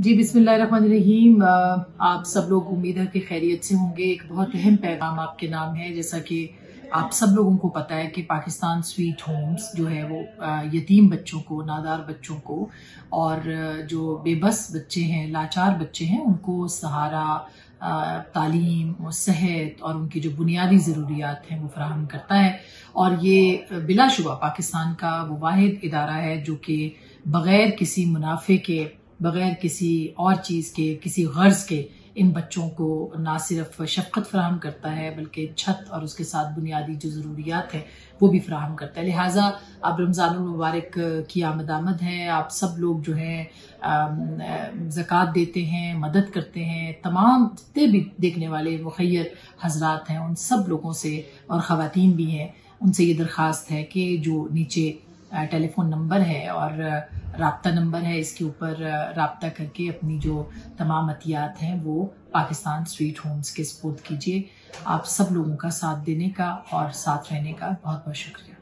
जी, बिस्मिल्लाहिर्रहमानिर्रहीम। आप सब लोग उम्मीद है कि खैरियत से होंगे। एक बहुत अहम पैगाम आपके नाम है, जैसा कि आप सब लोगों को पता है कि पाकिस्तान स्वीट होम्स जो है वो यतीम बच्चों को, नादार बच्चों को और जो बेबस बच्चे हैं, लाचार बच्चे हैं, उनको सहारा तालीम सेहत और उनकी जो बुनियादी ज़रूरियात हैं वो फराहम करता है। और ये बिलाशुबा पाकिस्तान का वो वाद इदारा है जो कि बग़ैर किसी मुनाफे के बगैर किसी और चीज़ के, किसी गर्ज के, इन बच्चों को ना सिर्फ़ शफकत फ्राहम करता है, बल्कि छत और उसके साथ बुनियादी जो ज़रूरियात है, वो भी फ्राहम करता है। लिहाजा अब रमज़ान मुबारक की आमद आमद है, आप सब लोग जो है ज़क़़त देते हैं, मदद करते हैं, तमाम जितने भी देखने वाले मुखैर हजरात हैं, उन सब लोगों से और ख़वातीन भी हैं, उनसे ये दरख्वास्त है कि जो नीचे टेलीफोन नंबर है और रबता नंबर है, इसके ऊपर रबता करके अपनी जो तमाम अतियात हैं, वो पाकिस्तान स्वीट होम्स के सपोर्ट कीजिए। आप सब लोगों का साथ देने का और साथ रहने का बहुत बहुत शुक्रिया।